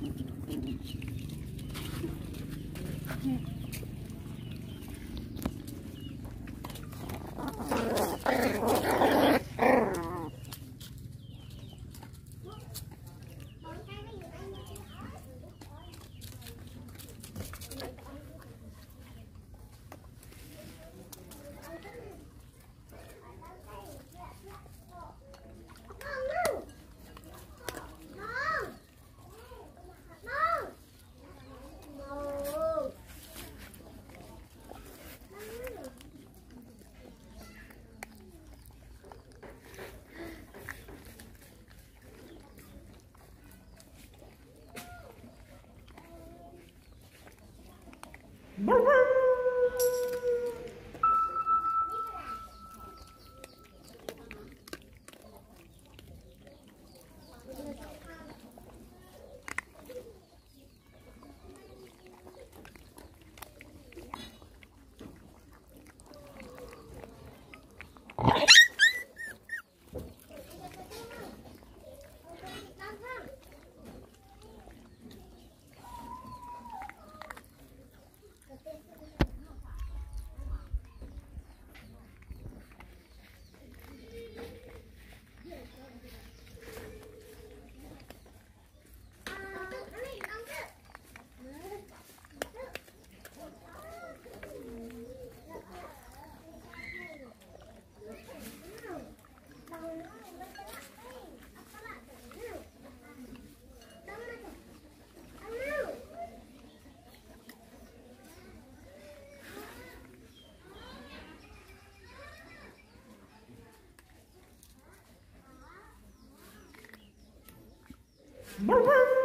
Thank you. Brr, brr. Bye-bye.